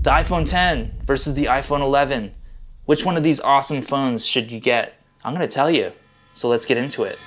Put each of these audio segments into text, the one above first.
The iPhone 10 versus the iPhone 11. Which one of these awesome phones should you get? I'm gonna tell you. So let's get into it.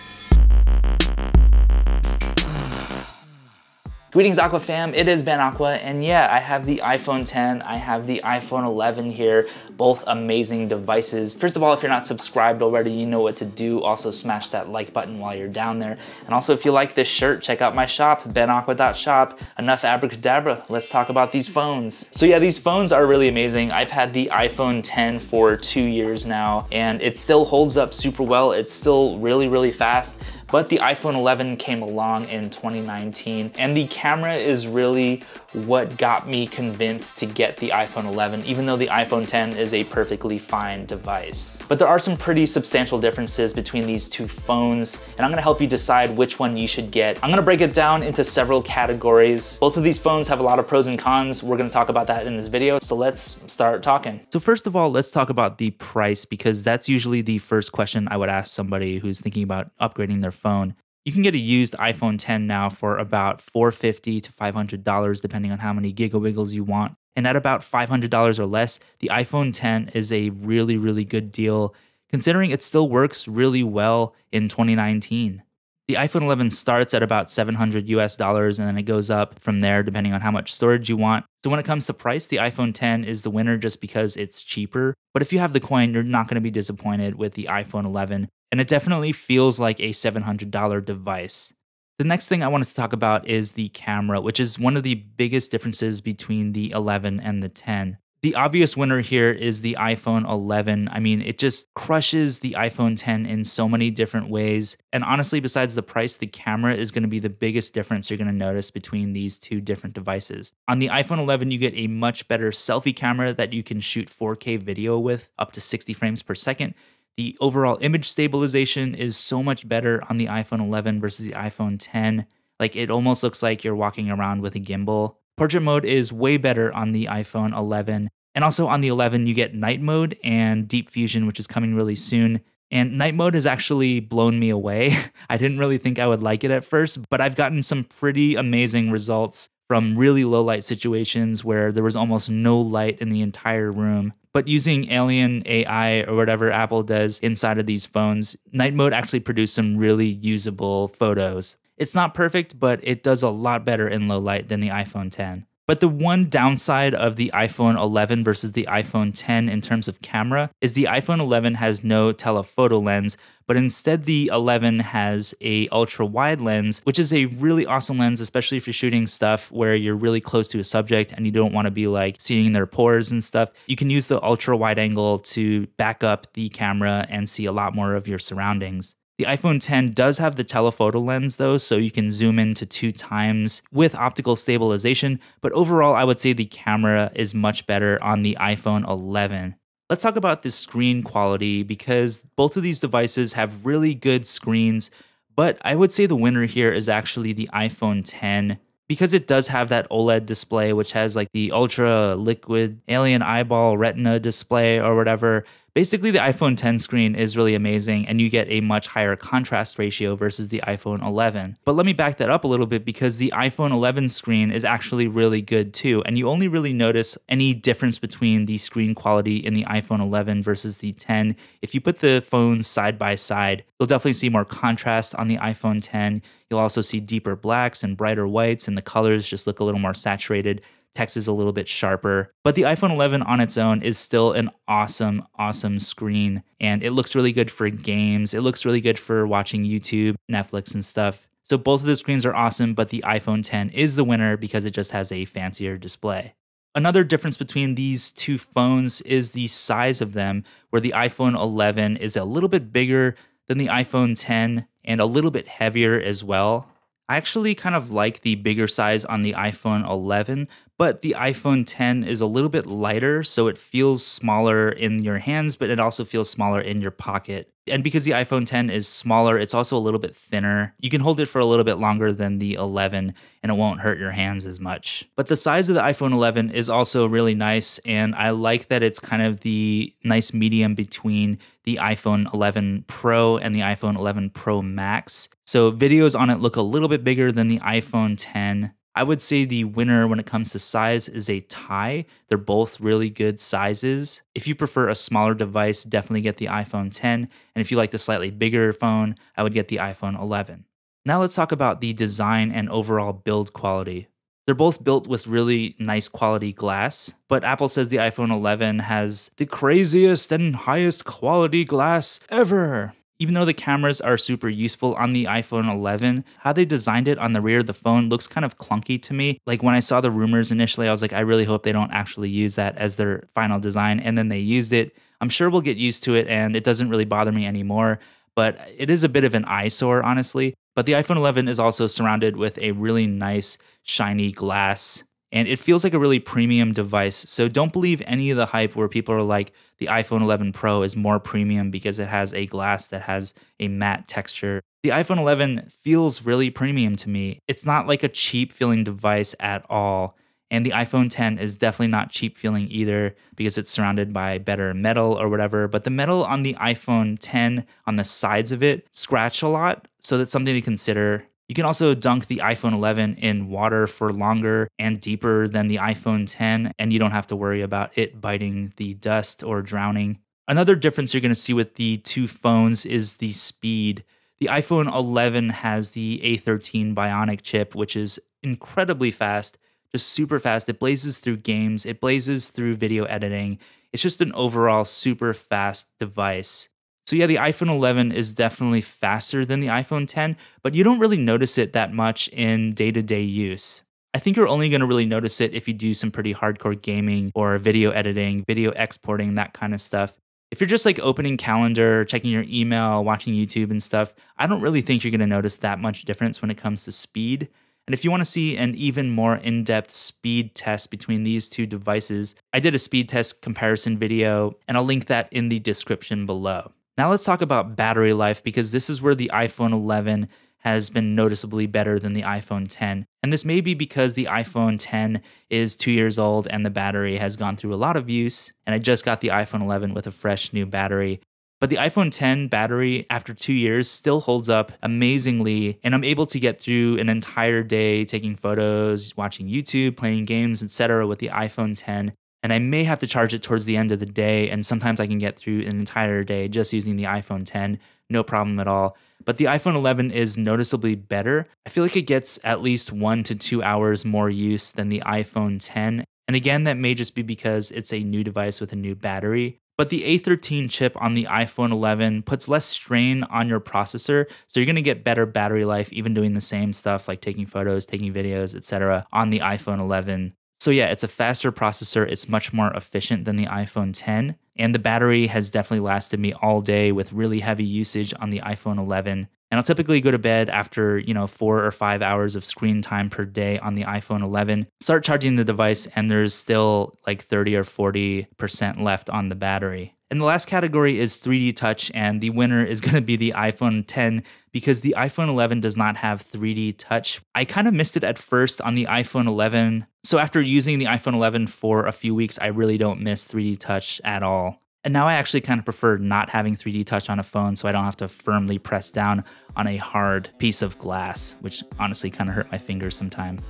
Greetings Aqua fam, it is Ben Aqua, and yeah, I have the iPhone 10, I have the iPhone 11 here, both amazing devices. First of all, if you're not subscribed already, you know what to do. Also smash that like button while you're down there. And also if you like this shirt, check out my shop, benaqua.shop. Enough abracadabra, let's talk about these phones. So yeah, these phones are really amazing. I've had the iPhone 10 for two years now, and it still holds up super well. It's still really, really fast but the iPhone 11 came along in 2019 and the camera is really what got me convinced to get the iPhone 11 even though the iPhone 10 is a perfectly fine device. But there are some pretty substantial differences between these two phones and I'm gonna help you decide which one you should get. I'm gonna break it down into several categories. Both of these phones have a lot of pros and cons. We're gonna talk about that in this video. So let's start talking. So first of all, let's talk about the price because that's usually the first question I would ask somebody who's thinking about upgrading their phone. You can get a used iPhone 10 now for about 450 to $500 depending on how many gigawiggles you want. And at about $500 or less, the iPhone 10 is a really, really good deal considering it still works really well in 2019. The iPhone 11 starts at about 700 US dollars and then it goes up from there depending on how much storage you want. So when it comes to price, the iPhone 10 is the winner just because it's cheaper. But if you have the coin, you're not going to be disappointed with the iPhone 11 and it definitely feels like a $700 device. The next thing I wanted to talk about is the camera, which is one of the biggest differences between the 11 and the 10. The obvious winner here is the iPhone 11. I mean, it just crushes the iPhone 10 in so many different ways. And honestly, besides the price, the camera is going to be the biggest difference you're going to notice between these two different devices. On the iPhone 11, you get a much better selfie camera that you can shoot 4K video with up to 60 frames per second. The overall image stabilization is so much better on the iPhone 11 versus the iPhone 10. Like it almost looks like you're walking around with a gimbal. Portrait mode is way better on the iPhone 11. And also on the 11, you get night mode and deep fusion, which is coming really soon. And night mode has actually blown me away. I didn't really think I would like it at first, but I've gotten some pretty amazing results from really low light situations where there was almost no light in the entire room. But using Alien AI or whatever Apple does inside of these phones, night mode actually produced some really usable photos. It's not perfect, but it does a lot better in low light than the iPhone 10. But the one downside of the iPhone 11 versus the iPhone 10 in terms of camera is the iPhone 11 has no telephoto lens, but instead the 11 has a ultra wide lens, which is a really awesome lens, especially if you're shooting stuff where you're really close to a subject and you don't want to be like seeing their pores and stuff. You can use the ultra wide angle to back up the camera and see a lot more of your surroundings. The iPhone 10 does have the telephoto lens though, so you can zoom in to two times with optical stabilization, but overall I would say the camera is much better on the iPhone 11. Let's talk about the screen quality because both of these devices have really good screens, but I would say the winner here is actually the iPhone 10 because it does have that OLED display, which has like the ultra liquid alien eyeball retina display or whatever, Basically, the iPhone 10 screen is really amazing and you get a much higher contrast ratio versus the iPhone 11. But let me back that up a little bit because the iPhone 11 screen is actually really good too. And you only really notice any difference between the screen quality in the iPhone 11 versus the 10. If you put the phones side by side, you'll definitely see more contrast on the iPhone 10. You'll also see deeper blacks and brighter whites, and the colors just look a little more saturated text is a little bit sharper. But the iPhone 11 on its own is still an awesome, awesome screen. And it looks really good for games. It looks really good for watching YouTube, Netflix, and stuff. So both of the screens are awesome, but the iPhone 10 is the winner because it just has a fancier display. Another difference between these two phones is the size of them, where the iPhone 11 is a little bit bigger than the iPhone 10 and a little bit heavier as well. I actually kind of like the bigger size on the iPhone 11, but the iPhone 10 is a little bit lighter, so it feels smaller in your hands, but it also feels smaller in your pocket. And because the iPhone 10 is smaller, it's also a little bit thinner. You can hold it for a little bit longer than the 11 and it won't hurt your hands as much. But the size of the iPhone 11 is also really nice and I like that it's kind of the nice medium between the iPhone 11 Pro and the iPhone 11 Pro Max. So videos on it look a little bit bigger than the iPhone 10 I would say the winner when it comes to size is a tie. They're both really good sizes. If you prefer a smaller device, definitely get the iPhone 10. And if you like the slightly bigger phone, I would get the iPhone 11. Now let's talk about the design and overall build quality. They're both built with really nice quality glass, but Apple says the iPhone 11 has the craziest and highest quality glass ever. Even though the cameras are super useful on the iPhone 11, how they designed it on the rear of the phone looks kind of clunky to me. Like when I saw the rumors initially, I was like, I really hope they don't actually use that as their final design. And then they used it. I'm sure we'll get used to it and it doesn't really bother me anymore, but it is a bit of an eyesore, honestly. But the iPhone 11 is also surrounded with a really nice, shiny glass and it feels like a really premium device. So don't believe any of the hype where people are like the iPhone 11 Pro is more premium because it has a glass that has a matte texture. The iPhone 11 feels really premium to me. It's not like a cheap feeling device at all. And the iPhone 10 is definitely not cheap feeling either because it's surrounded by better metal or whatever. But the metal on the iPhone 10 on the sides of it scratch a lot. So that's something to consider. You can also dunk the iPhone 11 in water for longer and deeper than the iPhone 10, and you don't have to worry about it biting the dust or drowning. Another difference you're going to see with the two phones is the speed. The iPhone 11 has the A13 Bionic chip, which is incredibly fast, just super fast. It blazes through games, it blazes through video editing. It's just an overall super fast device. So yeah, the iPhone 11 is definitely faster than the iPhone 10, but you don't really notice it that much in day-to-day use. I think you're only going to really notice it if you do some pretty hardcore gaming or video editing, video exporting, that kind of stuff. If you're just like opening calendar, checking your email, watching YouTube and stuff, I don't really think you're going to notice that much difference when it comes to speed. And if you want to see an even more in depth speed test between these two devices, I did a speed test comparison video, and I'll link that in the description below. Now let's talk about battery life because this is where the iPhone 11 has been noticeably better than the iPhone 10. And this may be because the iPhone 10 is two years old and the battery has gone through a lot of use. And I just got the iPhone 11 with a fresh new battery. But the iPhone 10 battery, after two years, still holds up amazingly. And I'm able to get through an entire day taking photos, watching YouTube, playing games, etc. with the iPhone 10 and I may have to charge it towards the end of the day. And sometimes I can get through an entire day just using the iPhone 10, no problem at all. But the iPhone 11 is noticeably better. I feel like it gets at least one to two hours more use than the iPhone 10. And again, that may just be because it's a new device with a new battery. But the A13 chip on the iPhone 11 puts less strain on your processor, so you're going to get better battery life even doing the same stuff like taking photos, taking videos, etc. on the iPhone 11. So yeah, it's a faster processor. It's much more efficient than the iPhone 10. And the battery has definitely lasted me all day with really heavy usage on the iPhone 11. And I'll typically go to bed after, you know, four or five hours of screen time per day on the iPhone 11. Start charging the device, and there's still like 30 or 40% left on the battery. And the last category is 3D Touch, and the winner is going to be the iPhone 10 because the iPhone 11 does not have 3D Touch. I kind of missed it at first on the iPhone 11. So after using the iPhone 11 for a few weeks, I really don't miss 3D Touch at all. And now I actually kind of prefer not having 3D Touch on a phone so I don't have to firmly press down on a hard piece of glass, which honestly kind of hurt my fingers sometimes.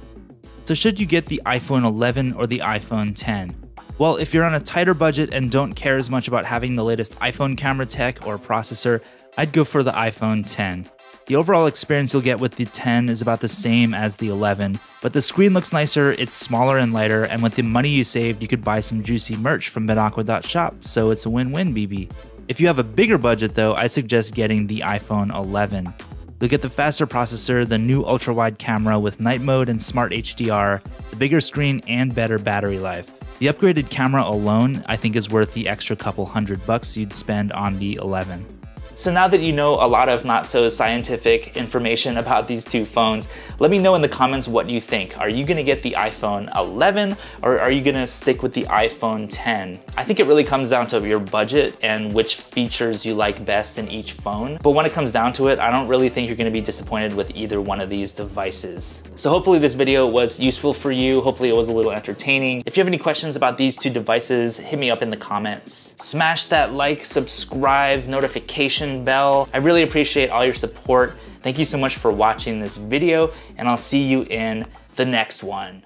So should you get the iPhone 11 or the iPhone 10? Well, if you're on a tighter budget and don't care as much about having the latest iPhone camera tech or processor, I'd go for the iPhone 10. The overall experience you'll get with the 10 is about the same as the 11, but the screen looks nicer, it's smaller and lighter, and with the money you saved, you could buy some juicy merch from benaqua.shop, so it's a win-win, BB. If you have a bigger budget though, I suggest getting the iPhone 11. You'll get the faster processor, the new ultra wide camera with night mode and smart HDR, the bigger screen, and better battery life. The upgraded camera alone, I think, is worth the extra couple hundred bucks you'd spend on the 11. So now that you know a lot of not so scientific information about these two phones, let me know in the comments what you think. Are you gonna get the iPhone 11 or are you gonna stick with the iPhone 10? I think it really comes down to your budget and which features you like best in each phone. But when it comes down to it, I don't really think you're gonna be disappointed with either one of these devices. So hopefully this video was useful for you. Hopefully it was a little entertaining. If you have any questions about these two devices, hit me up in the comments. Smash that like, subscribe, notification notification bell. I really appreciate all your support. Thank you so much for watching this video and I'll see you in the next one.